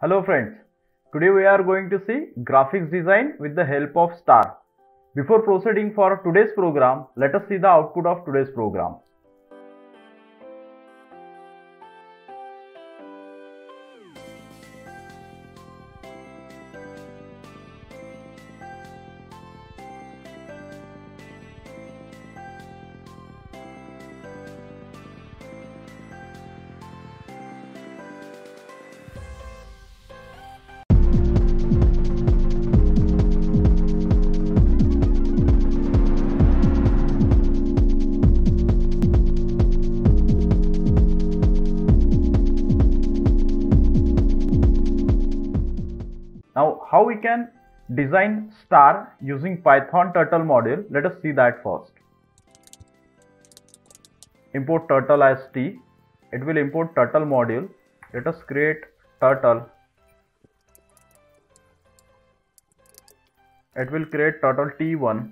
Hello friends, today we are going to see graphics design with the help of star. Before proceeding for today's program, let us see the output of today's program. Design star using Python turtle module, let us see that first. Import turtle as t, it will import turtle module. Let us create turtle. It will create turtle t1.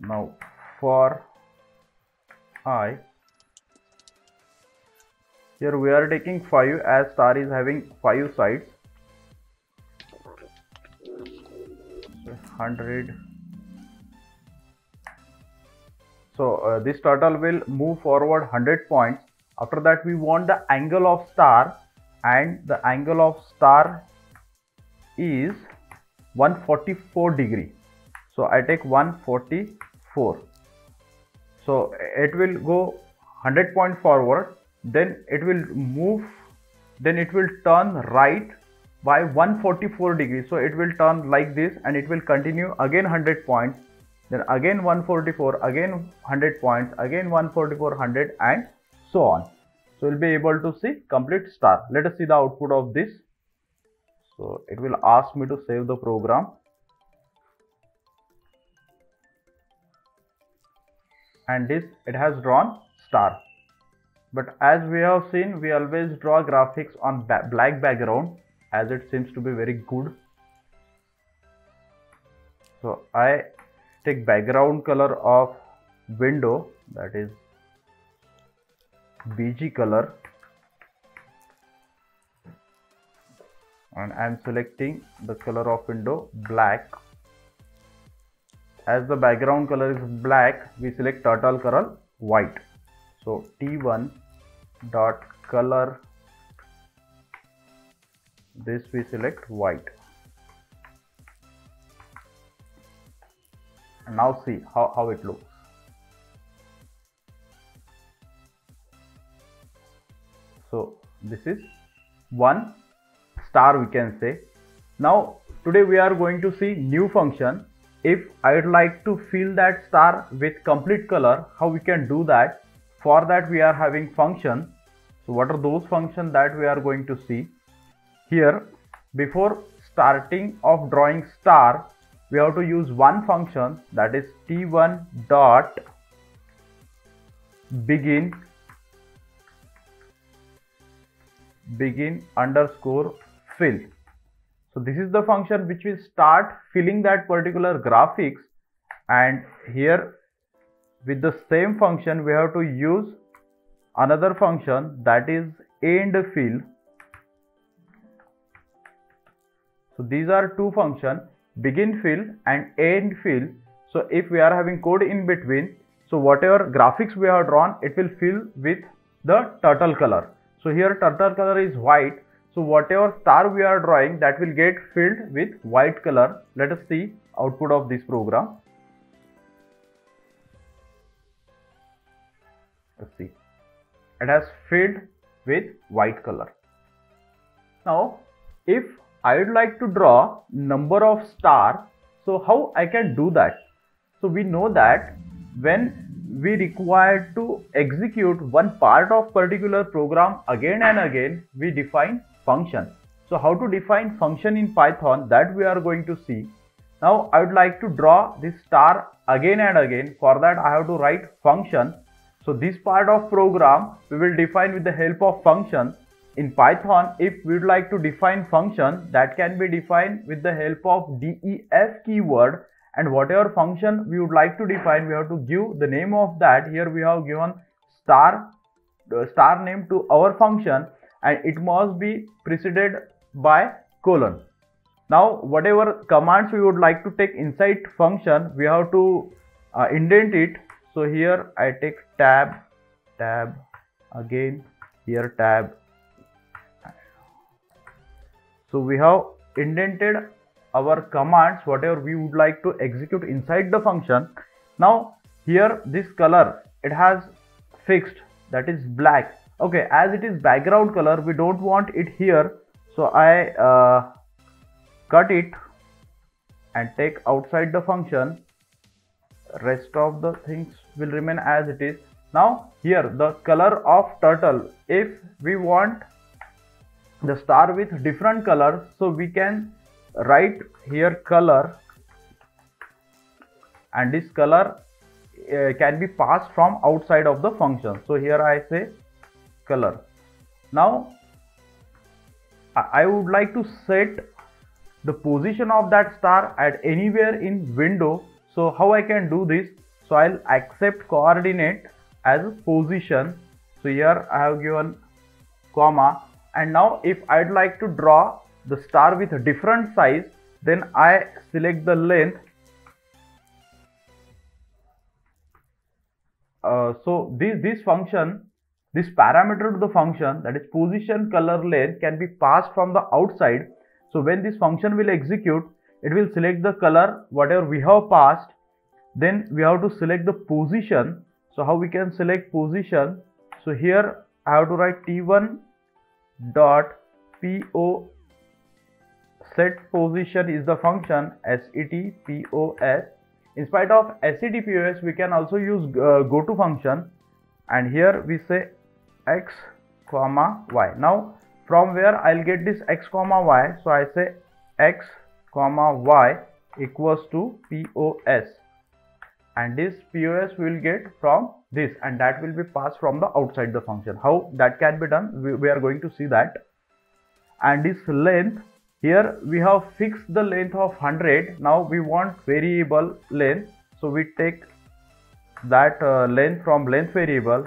Now for i here we are taking 5 as star is having 5 sides. 100. So uh, this turtle will move forward 100 points. After that we want the angle of star and the angle of star is 144 degree. So I take 144. So it will go 100 point forward then it will move then it will turn right by 144 degrees. So it will turn like this and it will continue again 100 points then again 144 again 100 points again 144 100 and so on. So we'll be able to see complete star. Let us see the output of this. So it will ask me to save the program. And this it has drawn star. But as we have seen we always draw graphics on black background as it seems to be very good. So I take background color of window that is BG color. And I am selecting the color of window black. As the background color is black we select turtle color white. So t1 dot color this we select white. And now see how, how it looks. So this is one star we can say. Now today we are going to see new function. If I would like to fill that star with complete color how we can do that? For that we are having function. So what are those functions that we are going to see here before starting of drawing star we have to use one function that is t1 dot begin begin underscore fill. So this is the function which will start filling that particular graphics and here with the same function we have to use another function that is end fill so these are two functions begin fill and end fill so if we are having code in between so whatever graphics we have drawn it will fill with the turtle color. So here turtle color is white. So whatever star we are drawing that will get filled with white color. Let us see output of this program. Let's see. It has filled with white color. Now if I would like to draw number of star. So how I can do that? So we know that when we require to execute one part of particular program again and again we define function. So how to define function in python that we are going to see. Now i would like to draw this star again and again. For that i have to write function. So this part of program we will define with the help of function. In Python, if we would like to define function that can be defined with the help of def keyword. And whatever function we would like to define, we have to give the name of that. Here we have given star, uh, star name to our function and it must be preceded by colon. Now whatever commands we would like to take inside function we have to uh, indent it. So here i take tab tab again here tab so we have indented our commands whatever we would like to execute inside the function. Now here this color it has fixed that is black. Okay as it is background color we don't want it here. So i uh, cut it and take outside the function. Rest of the things will remain as it is. Now here the color of turtle if we want the star with different colors so we can write here color and this color uh, can be passed from outside of the function. So here i say color. Now i would like to set the position of that star at anywhere in window. So how I can do this? So I'll accept coordinate as position. So here I have given comma and now if I'd like to draw the star with a different size then I select the length uh, so this this function this parameter to the function that is position color length can be passed from the outside so when this function will execute, it will select the color whatever we have passed. Then we have to select the position. So how we can select position? So here I have to write t1 dot po set position is the function setpos. In spite of setpos, we can also use uh, go to function and here we say x comma y. Now from where I'll get this x comma y so I say x comma y equals to POS and this POS will get from this and that will be passed from the outside the function. How that can be done? We, we are going to see that. And this length here we have fixed the length of 100 now we want variable length. So we take that uh, length from length variable.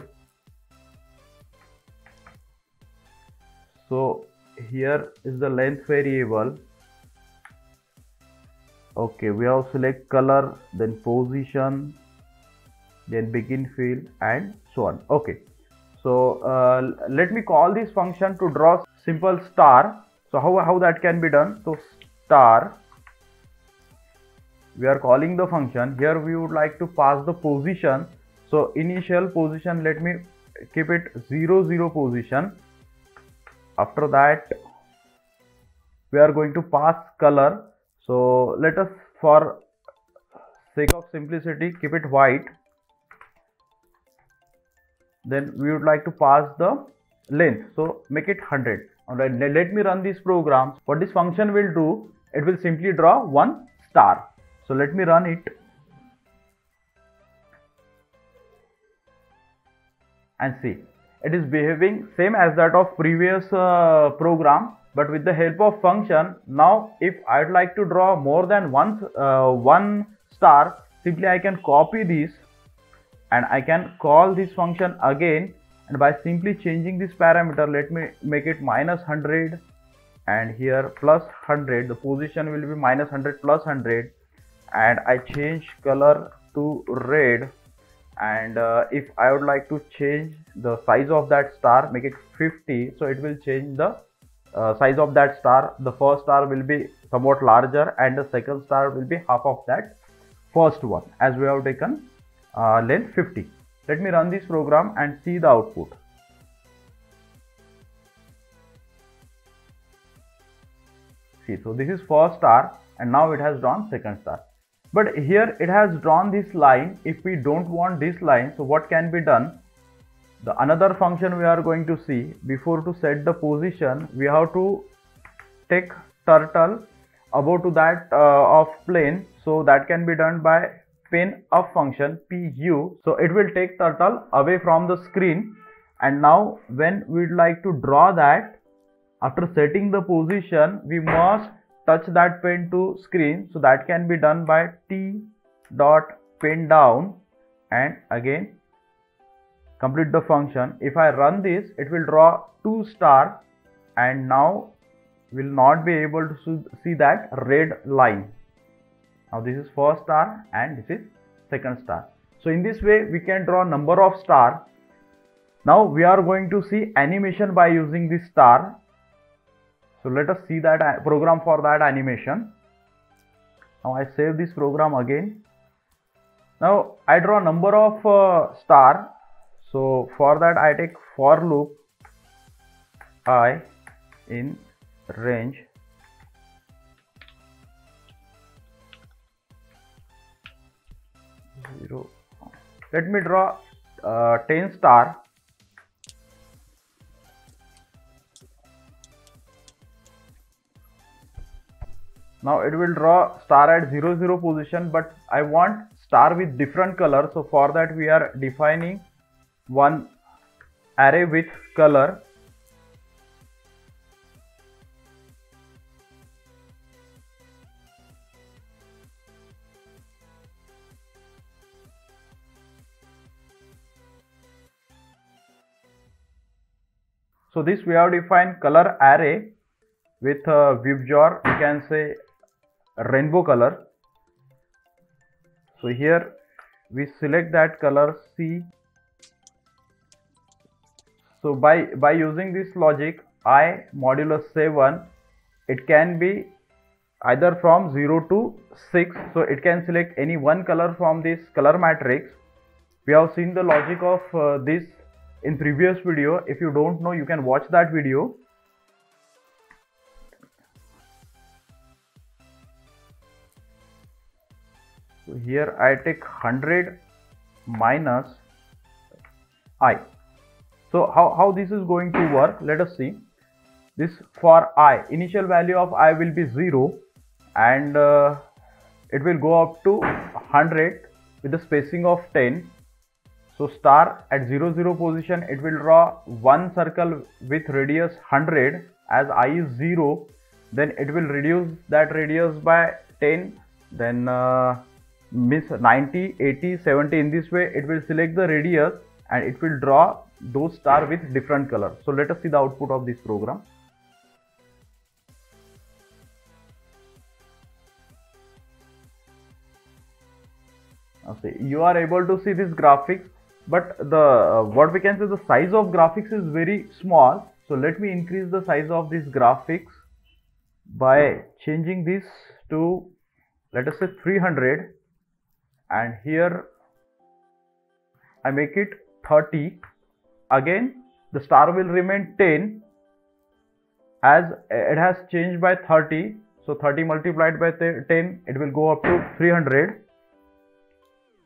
So here is the length variable okay we have select color then position then begin fill and so on. Okay so uh, let me call this function to draw simple star. So how, how that can be done? So star we are calling the function. Here we would like to pass the position. So initial position let me keep it 0 0 position. After that we are going to pass color so let us for sake of simplicity keep it white. Then we would like to pass the length. So make it 100 all right let me run this program what this function will do it will simply draw one star. So let me run it. And see it is behaving same as that of previous uh, program but with the help of function now if I'd like to draw more than one uh, one star simply I can copy this and I can call this function again. And by simply changing this parameter let me make it minus 100 and here plus 100 the position will be minus 100 plus 100 and I change color to red. And uh, if I would like to change the size of that star make it 50 so it will change the uh, size of that star the first star will be somewhat larger and the second star will be half of that first one as we have taken uh, length 50 let me run this program and see the output. See so this is first star and now it has drawn second star. But here it has drawn this line. If we don't want this line so what can be done the another function we are going to see before to set the position we have to take turtle above to that uh, of plane. So that can be done by pen up function pu so it will take turtle away from the screen. And now when we'd like to draw that after setting the position we must touch that pen to screen. So that can be done by t dot pen down. And again complete the function. If I run this it will draw two star and now will not be able to see that red line. Now this is first star and this is second star. So in this way we can draw number of star. Now we are going to see animation by using this star. So let us see that uh, program for that animation. Now i save this program again. Now i draw number of uh, star so for that i take for loop i in range. Zero. Let me draw uh, 10 star. Now it will draw star at 0 0 position but I want star with different color. So for that we are defining one array with color. So this we have defined color array with a VIBGYOR you can say rainbow color. So here we select that color C so by by using this logic i modulus 7 it can be either from 0 to 6 so it can select any one color from this color matrix. We have seen the logic of uh, this in previous video. If you don't know you can watch that video. So here I take 100 minus i so how, how this is going to work let us see. This for i initial value of i will be 0 and uh, it will go up to 100 with the spacing of 10 so star at 0 0 position it will draw one circle with radius 100 as i is 0 then it will reduce that radius by 10 then uh, miss 90 80 70 in this way it will select the radius and it will draw those star with different color. So let us see the output of this program. You are able to see this graphics but the uh, what we can say the size of graphics is very small. So let me increase the size of this graphics by changing this to let us say 300 and here I make it 30 again the star will remain 10 as it has changed by 30 so 30 multiplied by 10 it will go up to 300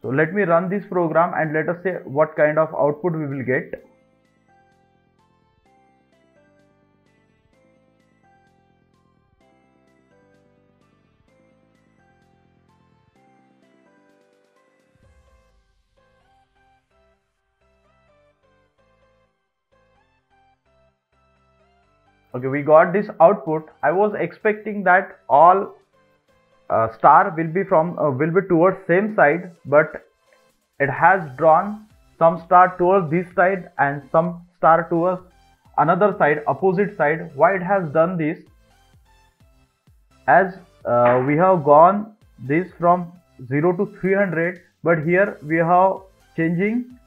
so let me run this program and let us say what kind of output we will get okay we got this output. I was expecting that all uh, star will be from uh, will be towards same side but it has drawn some star towards this side and some star towards another side opposite side. Why it has done this? As uh, we have gone this from 0 to 300 but here we have changing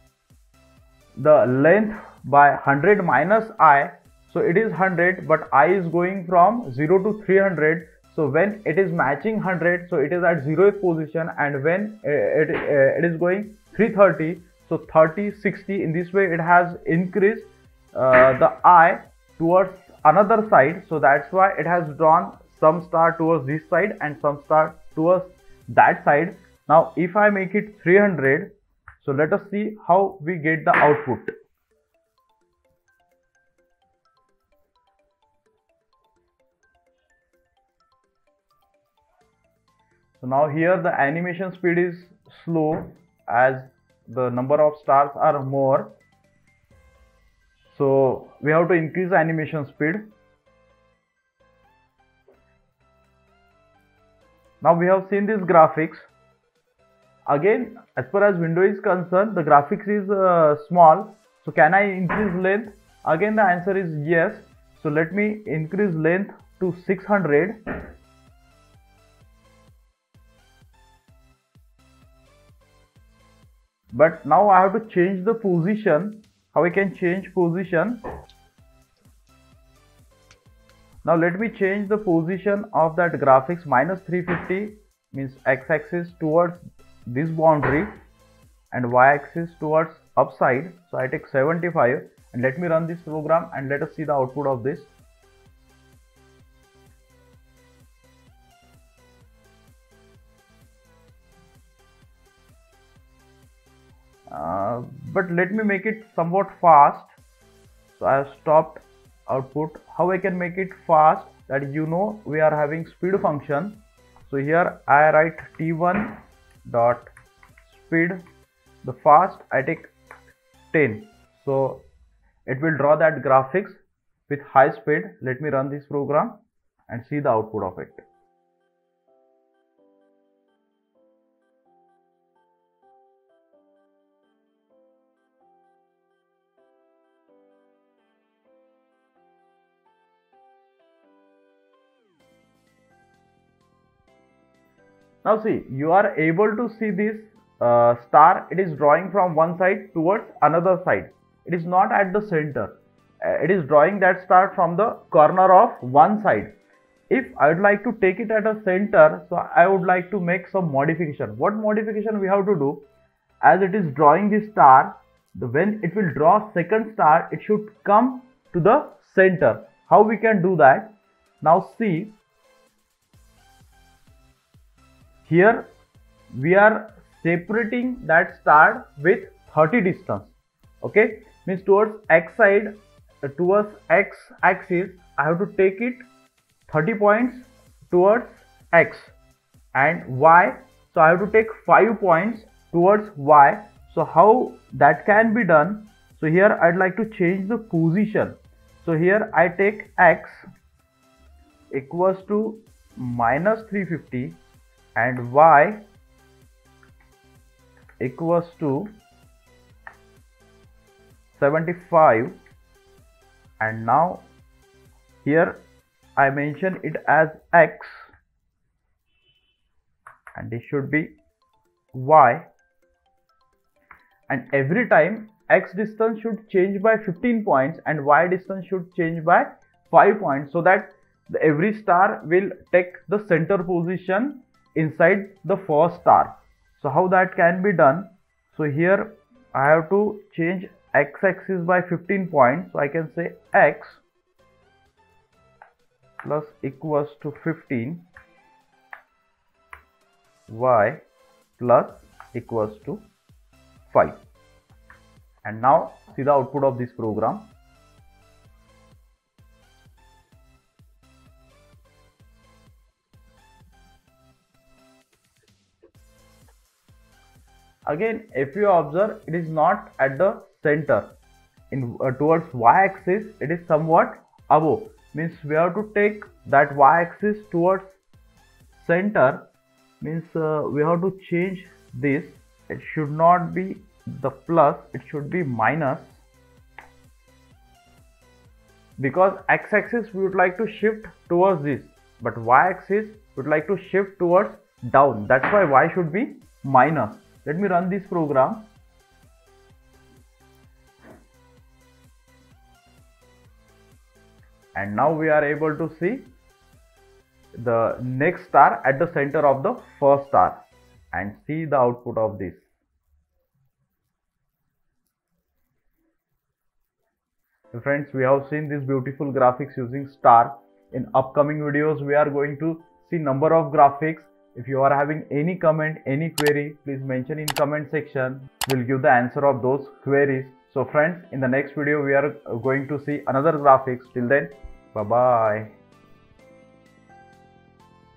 the length by 100 minus i so it is 100 but i is going from 0 to 300 so when it is matching 100 so it is at 0th position. And when uh, it, uh, it is going 330 so 30 60 in this way it has increased uh, the i towards another side. So that's why it has drawn some star towards this side and some star towards that side. Now if i make it 300 so let us see how we get the output so now here the animation speed is slow as the number of stars are more. So we have to increase the animation speed. Now we have seen these graphics. Again as far as window is concerned the graphics is uh, small. So can i increase length? Again the answer is yes. So let me increase length to 600 but now I have to change the position. How I can change position? Now let me change the position of that graphics minus 350 means x-axis towards this boundary and y-axis towards upside. So I take 75 and let me run this program and let us see the output of this uh, but let me make it somewhat fast. So I have stopped output. How I can make it fast? That you know we are having speed function. So here I write t1 dot speed. The fast I take 10 so it will draw that graphics with high speed. Let me run this program and see the output of it now see you are able to see this uh, star. It is drawing from one side towards another side. It is not at the center. Uh, it is drawing that star from the corner of one side. If I would like to take it at a center so I would like to make some modification. What modification we have to do? As it is drawing this star the when it will draw second star it should come to the center. How we can do that? Now see here we are separating that star with 30 distance. Okay? Means towards x side uh, towards x axis i have to take it 30 points towards x and y. So i have to take 5 points towards y. So how that can be done? So here i'd like to change the position. So here i take x equals to minus 350 and y equals to 75 and now here I mention it as x. And this should be y. And every time x distance should change by 15 points and y distance should change by 5 points. So that every star will take the center position inside the first star. So how that can be done? So here I have to change x-axis by 15 points. So I can say x plus equals to 15 y plus equals to 5 and now see the output of this program again if you observe it is not at the center. In uh, towards y-axis it is somewhat above. Means we have to take that y-axis towards center. Means uh, we have to change this. It should not be the plus it should be minus. Because x-axis we would like to shift towards this. But y-axis would like to shift towards down. That's why y should be minus let me run this program. And now we are able to see the next star at the center of the first star. And see the output of this. Friends we have seen this beautiful graphics using star. In upcoming videos we are going to see number of graphics if you are having any comment, any query, please mention in comment section. We'll give the answer of those queries. So friends, in the next video, we are going to see another graphics. Till then, bye-bye.